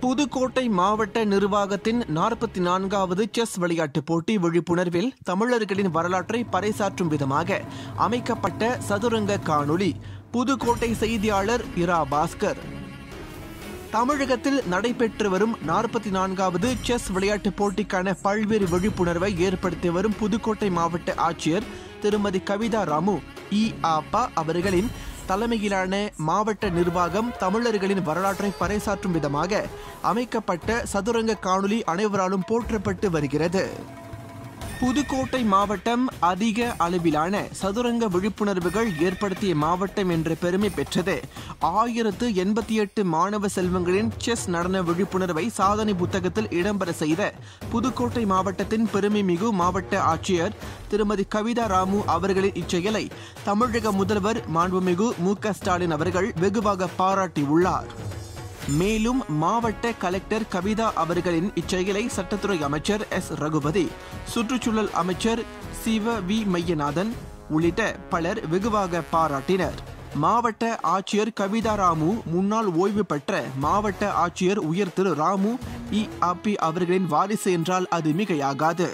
புதுக்கோட்டை மாவட்ட நிர்வாகத்தின் நாற்பத்தி நான்காவது செஸ் விளையாட்டுப் போட்டி விழிப்புணர்வில் தமிழர்களின் வரலாற்றை பறைசாற்றும் விதமாக அமைக்கப்பட்ட சதுரங்க காணொளி புதுக்கோட்டை செய்தியாளர் இரா பாஸ்கர். தமிழகத்தில் நடைபெற்று வரும் நாற்பத்தி நான்காவது செஸ் விளையாட்டுப் போட்டிக்கான பல்வேறு விழிப்புணர்வை ஏற்படுத்தி வரும் புதுக்கோட்டை மாவட்ட ஆட்சியர் திருமதி கவிதா ராமு இ. ஆப்பா அவர்களின் தலைமையிலான மாவட்ட நிர்வாகம் தமிழர்களின் வரலாற்றை பறைசாற்றும் விதமாக அமைக்கப்பட்ட சதுரங்க காணொளி அனைவராலும் போற்றப்பட்டு வருகிறது. புதுக்கோட்டை மாவட்டம் அதிக அளவிலான சதுரங்க விழிப்புணர்வுகள் ஏற்படுத்திய மாவட்டம் என்ற பெருமை பெற்றது. ஆயிரத்து எண்பத்தி எட்டு மாணவ செல்வங்களின் செஸ் நடன விழிப்புணர்வை சாதனை புத்தகத்தில் இடம்பெற செய்த புதுக்கோட்டை மாவட்டத்தின் பெருமை மிகு மாவட்ட ஆட்சியர் திருமதி கவிதா ராமு அவர்களின் இச்செயலை தமிழக முதல்வர் மாண்புமிகு மு க ஸ்டாலின் அவர்கள் வெகுவாக பாராட்டியுள்ளார். மேலும் மாவட்ட கலெக்டர் கவிதா அவர்களின் இச்செயலை சட்டத்துறை அமைச்சர் எஸ். ரகுபதி சுற்றுச்சூழல் அமைச்சர் சிவ வி. மையநாதன் உள்ளிட்ட பலர் வெகுவாக பாராட்டினர். மாவட்ட ஆட்சியர் கவிதா ராமு முன்னாள் ஓய்வு பெற்ற மாவட்ட ஆட்சியர் உயர் திரு. ராமு இ. ஆப்பி அவர்களின் வாரிசு என்றால் அது மிகையாகாது.